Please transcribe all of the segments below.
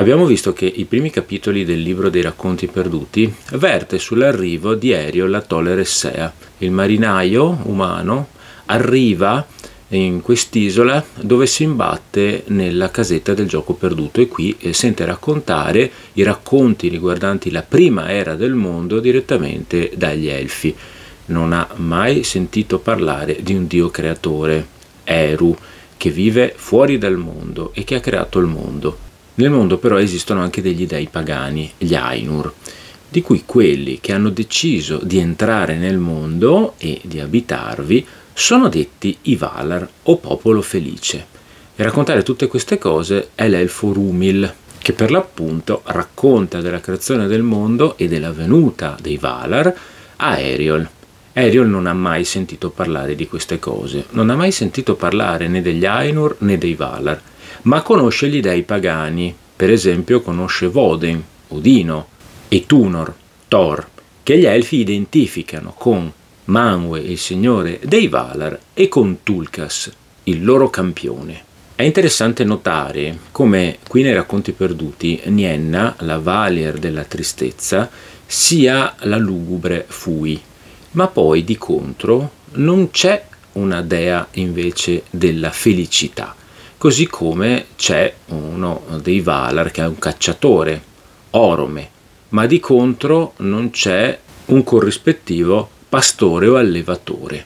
Abbiamo visto che i primi capitoli del libro dei racconti perduti verte sull'arrivo di Erio all'atolle Ressea. Il marinaio umano arriva in quest'isola dove si imbatte nella casetta del gioco perduto e qui eh, sente raccontare i racconti riguardanti la prima era del mondo direttamente dagli elfi. Non ha mai sentito parlare di un dio creatore, Eru, che vive fuori dal mondo e che ha creato il mondo. Nel mondo però esistono anche degli dei pagani, gli Ainur, di cui quelli che hanno deciso di entrare nel mondo e di abitarvi sono detti i Valar o popolo felice. E raccontare tutte queste cose è l'elfo Rumil, che per l'appunto racconta della creazione del mondo e della venuta dei Valar a Eriol. Eriol non ha mai sentito parlare di queste cose, non ha mai sentito parlare né degli Ainur né dei Valar, ma conosce gli dei pagani, per esempio conosce Voden, Odino, e Tunor, Thor, che gli elfi identificano con Manwe, il signore dei Valar, e con Tulkas, il loro campione. È interessante notare come qui nei racconti perduti Nienna, la Valier della tristezza, sia la lugubre Fui, ma poi di contro non c'è una dea invece della felicità, così come c'è uno dei Valar che è un cacciatore, Orome, ma di contro non c'è un corrispettivo pastore o allevatore.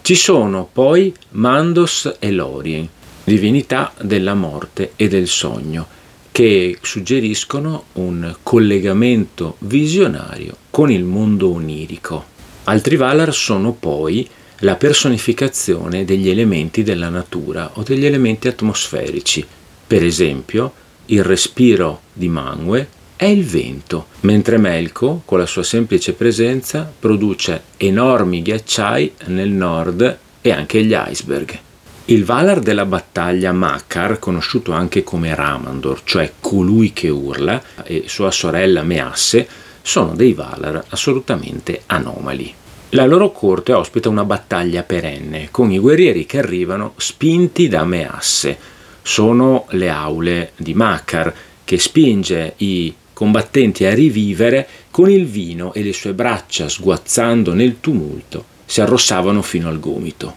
Ci sono poi Mandos e Lorien, divinità della morte e del sogno, che suggeriscono un collegamento visionario con il mondo onirico. Altri Valar sono poi la personificazione degli elementi della natura o degli elementi atmosferici, per esempio il respiro di Mangue è il vento, mentre Melko, con la sua semplice presenza, produce enormi ghiacciai nel nord e anche gli iceberg. Il Valar della battaglia Makar, conosciuto anche come Ramandor, cioè colui che urla, e sua sorella Measse, sono dei Valar assolutamente anomali. La loro corte ospita una battaglia perenne, con i guerrieri che arrivano spinti da Measse. Sono le aule di Makar, che spinge i combattenti a rivivere, con il vino e le sue braccia sguazzando nel tumulto, si arrossavano fino al gomito.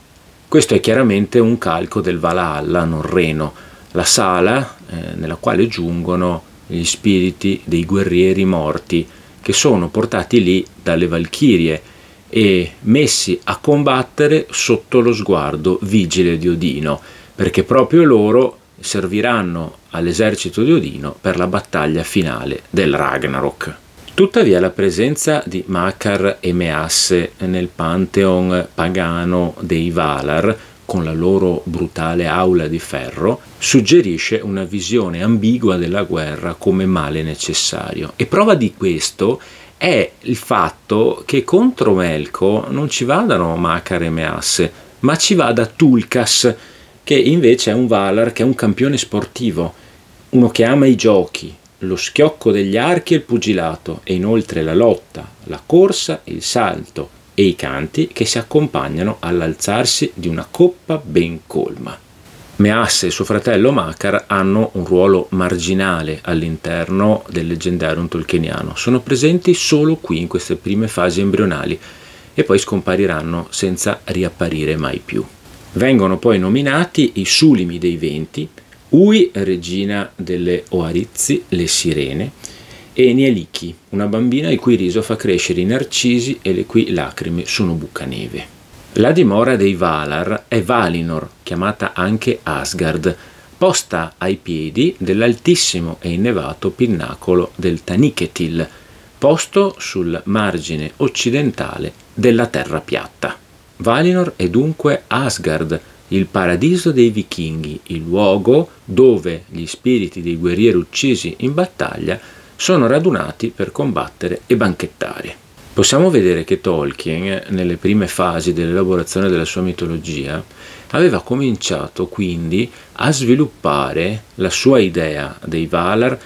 Questo è chiaramente un calco del Valhalla norreno, la sala eh, nella quale giungono gli spiriti dei guerrieri morti, che sono portati lì dalle Valchirie e messi a combattere sotto lo sguardo vigile di Odino, perché proprio loro serviranno all'esercito di Odino per la battaglia finale del Ragnarok. Tuttavia la presenza di Makar e Measse nel pantheon pagano dei Valar, con la loro brutale aula di ferro, suggerisce una visione ambigua della guerra come male necessario. E prova di questo è il fatto che contro Melko non ci vadano Makar e Measse, ma ci vada Tulkas, che invece è un Valar che è un campione sportivo, uno che ama i giochi, lo schiocco degli archi e il pugilato e inoltre la lotta, la corsa, il salto e i canti che si accompagnano all'alzarsi di una coppa ben colma. Measse e suo fratello Makar hanno un ruolo marginale all'interno del leggendario tolkieniano, sono presenti solo qui in queste prime fasi embrionali e poi scompariranno senza riapparire mai più. Vengono poi nominati i Sulimi dei Venti, Ui, regina delle Oarizzi, le Sirene, e Nieliki, una bambina il cui riso fa crescere i narcisi e le cui lacrime sono bucaneve. La dimora dei Valar è Valinor, chiamata anche Asgard, posta ai piedi dell'altissimo e innevato pinnacolo del Taniketil, posto sul margine occidentale della terra piatta. Valinor è dunque Asgard, il paradiso dei vichinghi, il luogo dove gli spiriti dei guerrieri uccisi in battaglia sono radunati per combattere e banchettare. Possiamo vedere che Tolkien, nelle prime fasi dell'elaborazione della sua mitologia, aveva cominciato quindi a sviluppare la sua idea dei Valar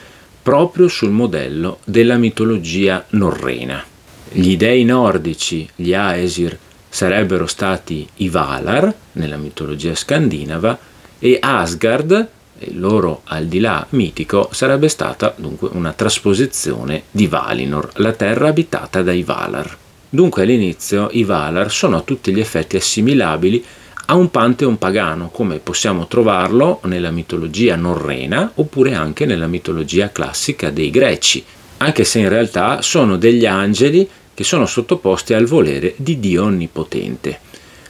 proprio sul modello della mitologia norrena. Gli dei nordici, gli Aesir, sarebbero stati i Valar nella mitologia scandinava e Asgard il loro al di là mitico sarebbe stata dunque una trasposizione di Valinor, la terra abitata dai Valar. Dunque all'inizio i Valar sono a tutti gli effetti assimilabili a un pantheon pagano, come possiamo trovarlo nella mitologia norrena oppure anche nella mitologia classica dei greci, anche se in realtà sono degli angeli che sono sottoposti al volere di Dio Onnipotente.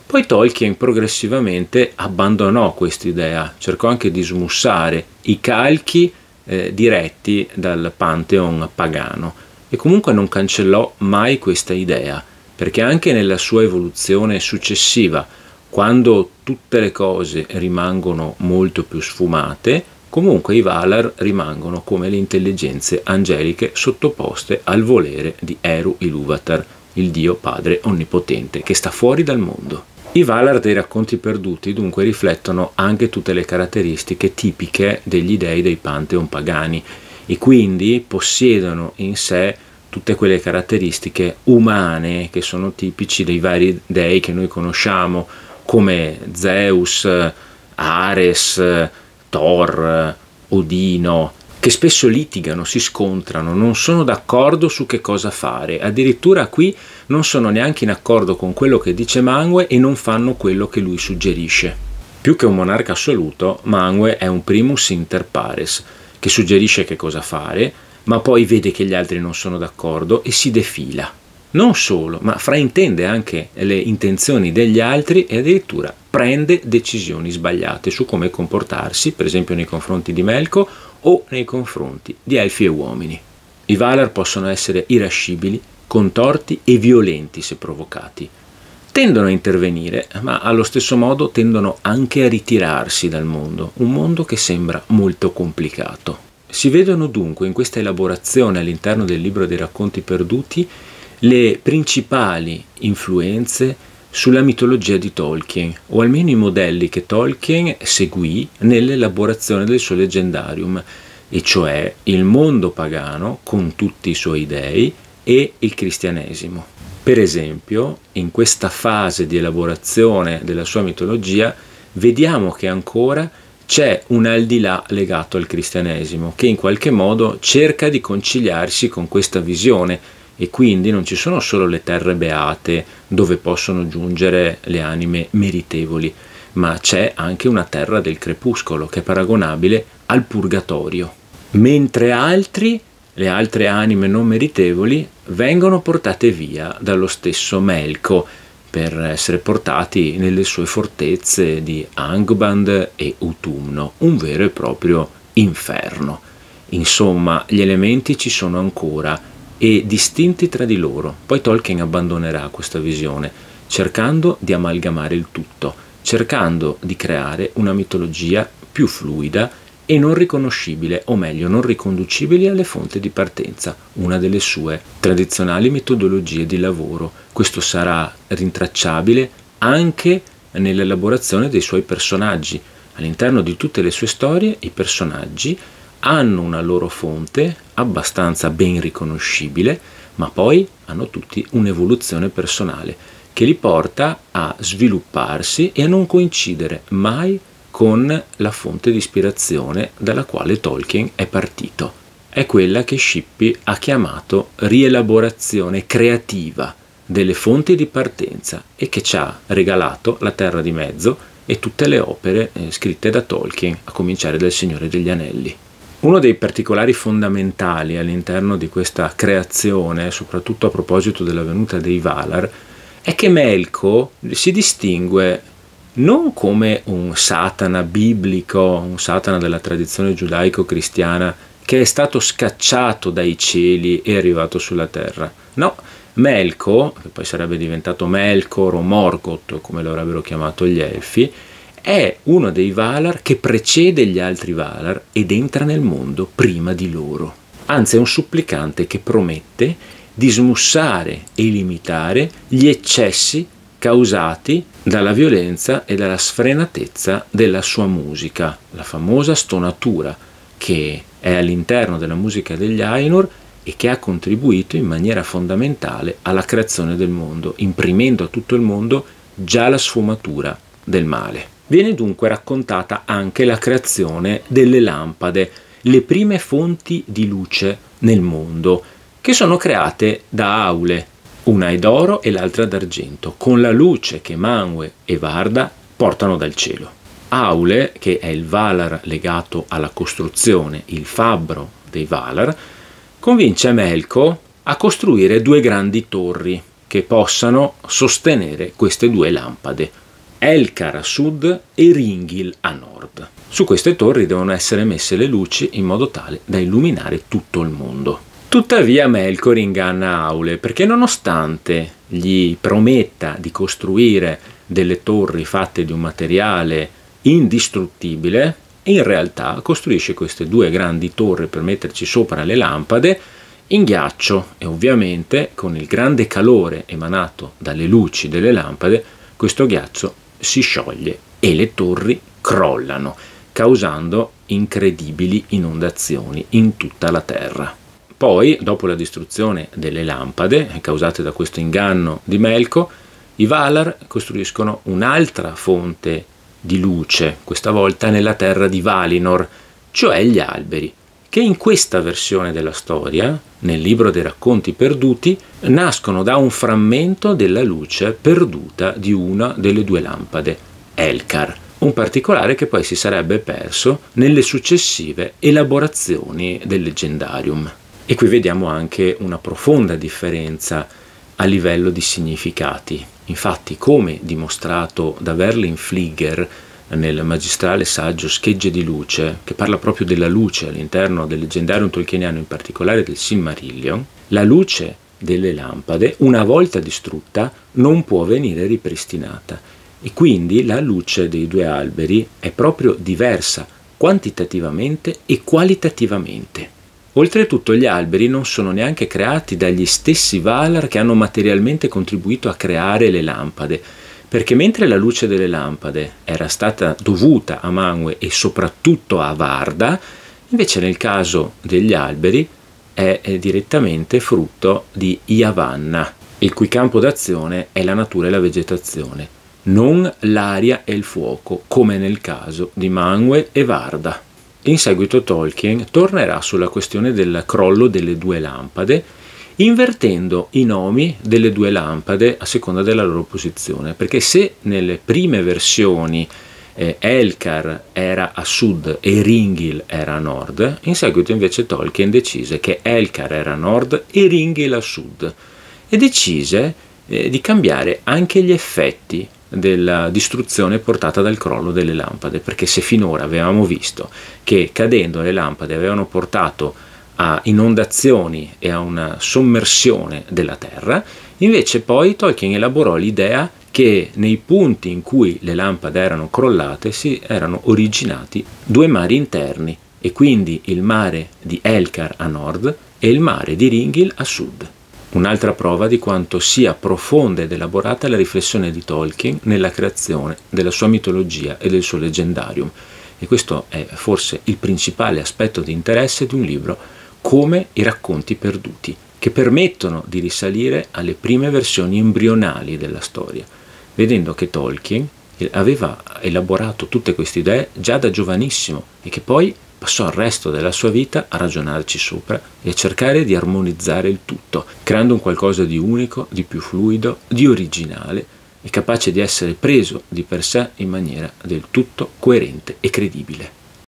Poi Tolkien progressivamente abbandonò quest'idea, cercò anche di smussare i calchi eh, diretti dal Pantheon pagano e comunque non cancellò mai questa idea, perché anche nella sua evoluzione successiva, quando tutte le cose rimangono molto più sfumate, comunque i Valar rimangono come le intelligenze angeliche sottoposte al volere di Eru Iluvatar, il Dio Padre Onnipotente, che sta fuori dal mondo. I Valar dei racconti perduti dunque riflettono anche tutte le caratteristiche tipiche degli dei dei Pantheon pagani e quindi possiedono in sé tutte quelle caratteristiche umane che sono tipici dei vari dei che noi conosciamo come Zeus, Ares, Thor, Odino, che spesso litigano, si scontrano, non sono d'accordo su che cosa fare, addirittura qui non sono neanche in accordo con quello che dice Mangue e non fanno quello che lui suggerisce. Più che un monarca assoluto, Mangue è un primus inter pares, che suggerisce che cosa fare, ma poi vede che gli altri non sono d'accordo e si defila. Non solo, ma fraintende anche le intenzioni degli altri e addirittura prende decisioni sbagliate su come comportarsi, per esempio nei confronti di Melko o nei confronti di elfi e uomini. I Valar possono essere irascibili, contorti e violenti se provocati. Tendono a intervenire, ma allo stesso modo tendono anche a ritirarsi dal mondo, un mondo che sembra molto complicato. Si vedono dunque in questa elaborazione all'interno del libro dei racconti perduti le principali influenze sulla mitologia di Tolkien, o almeno i modelli che Tolkien seguì nell'elaborazione del suo leggendarium, e cioè il mondo pagano con tutti i suoi dei e il cristianesimo. Per esempio, in questa fase di elaborazione della sua mitologia, vediamo che ancora c'è un al di là legato al cristianesimo, che in qualche modo cerca di conciliarsi con questa visione e quindi non ci sono solo le terre beate dove possono giungere le anime meritevoli, ma c'è anche una terra del crepuscolo che è paragonabile al purgatorio, mentre altri le altre anime non meritevoli vengono portate via dallo stesso Melko per essere portati nelle sue fortezze di Angband e Utumno, un vero e proprio inferno. Insomma, gli elementi ci sono ancora e distinti tra di loro. Poi Tolkien abbandonerà questa visione, cercando di amalgamare il tutto, cercando di creare una mitologia più fluida e non riconoscibile, o meglio non riconducibile alle fonti di partenza, una delle sue tradizionali metodologie di lavoro. Questo sarà rintracciabile anche nell'elaborazione dei suoi personaggi. All'interno di tutte le sue storie i personaggi hanno una loro fonte abbastanza ben riconoscibile, ma poi hanno tutti un'evoluzione personale che li porta a svilupparsi e a non coincidere mai con la fonte di ispirazione dalla quale Tolkien è partito. È quella che Shippey ha chiamato rielaborazione creativa delle fonti di partenza e che ci ha regalato la Terra di Mezzo e tutte le opere eh, scritte da Tolkien, a cominciare dal Signore degli Anelli. Uno dei particolari fondamentali all'interno di questa creazione, soprattutto a proposito della venuta dei Valar, è che Melko si distingue non come un Satana biblico, un Satana della tradizione giudaico-cristiana che è stato scacciato dai cieli e arrivato sulla terra. No, Melko, che poi sarebbe diventato Melkor o Morgoth, come lo avrebbero chiamato gli Elfi, è uno dei Valar che precede gli altri Valar ed entra nel mondo prima di loro. Anzi, è un supplicante che promette di smussare e limitare gli eccessi causati dalla violenza e dalla sfrenatezza della sua musica, la famosa stonatura che è all'interno della musica degli Ainur e che ha contribuito in maniera fondamentale alla creazione del mondo, imprimendo a tutto il mondo già la sfumatura del male. Viene dunque raccontata anche la creazione delle lampade, le prime fonti di luce nel mondo, che sono create da aule, una è d'oro e l'altra d'argento, con la luce che Manwe e Varda portano dal cielo. Aule, che è il Valar legato alla costruzione, il fabbro dei Valar, convince Melko a costruire due grandi torri che possano sostenere queste due lampade, Elkar a sud e Ringil a nord. Su queste torri devono essere messe le luci in modo tale da illuminare tutto il mondo. Tuttavia Melkor inganna Aule perché nonostante gli prometta di costruire delle torri fatte di un materiale indistruttibile, in realtà costruisce queste due grandi torri per metterci sopra le lampade in ghiaccio e ovviamente con il grande calore emanato dalle luci delle lampade questo ghiaccio si scioglie e le torri crollano, causando incredibili inondazioni in tutta la terra. Poi, dopo la distruzione delle lampade causate da questo inganno di Melko, i Valar costruiscono un'altra fonte di luce, questa volta nella terra di Valinor, cioè gli alberi, che in questa versione della storia, nel libro dei racconti perduti, nascono da un frammento della luce perduta di una delle due lampade, Elkar, un particolare che poi si sarebbe perso nelle successive elaborazioni del leggendarium. E qui vediamo anche una profonda differenza a livello di significati. Infatti, come dimostrato da Verlin Flieger nel magistrale saggio Schegge di luce, che parla proprio della luce all'interno del leggendario tolkieniano, in particolare del Silmarillion, la luce delle lampade, una volta distrutta, non può venire ripristinata e quindi la luce dei due alberi è proprio diversa quantitativamente e qualitativamente. Oltretutto gli alberi non sono neanche creati dagli stessi Valar che hanno materialmente contribuito a creare le lampade, perché mentre la luce delle lampade era stata dovuta a Manwe e soprattutto a Varda, invece nel caso degli alberi è, direttamente frutto di Yavanna, il cui campo d'azione è la natura e la vegetazione, non l'aria e il fuoco, come nel caso di Manwe e Varda. In seguito Tolkien tornerà sulla questione del crollo delle due lampade invertendo i nomi delle due lampade a seconda della loro posizione, perché se nelle prime versioni eh, Elkar era a sud e Ringil era a nord, in seguito invece Tolkien decise che Elkar era a nord e Ringil a sud e decise eh, di cambiare anche gli effetti della distruzione portata dal crollo delle lampade, perché se finora avevamo visto che cadendo le lampade avevano portato a inondazioni e a una sommersione della terra, invece poi Tolkien elaborò l'idea che nei punti in cui le lampade erano crollate si erano originati due mari interni e quindi il mare di Elkar a nord e il mare di Ringil a sud. Un'altra prova di quanto sia profonda ed elaborata la riflessione di Tolkien nella creazione della sua mitologia e del suo leggendarium. E questo è forse il principale aspetto di interesse di un libro come i racconti perduti, che permettono di risalire alle prime versioni embrionali della storia, vedendo che Tolkien aveva elaborato tutte queste idee già da giovanissimo e che poi passò il resto della sua vita a ragionarci sopra e a cercare di armonizzare il tutto, creando un qualcosa di unico, di più fluido, di originale e capace di essere preso di per sé in maniera del tutto coerente e credibile.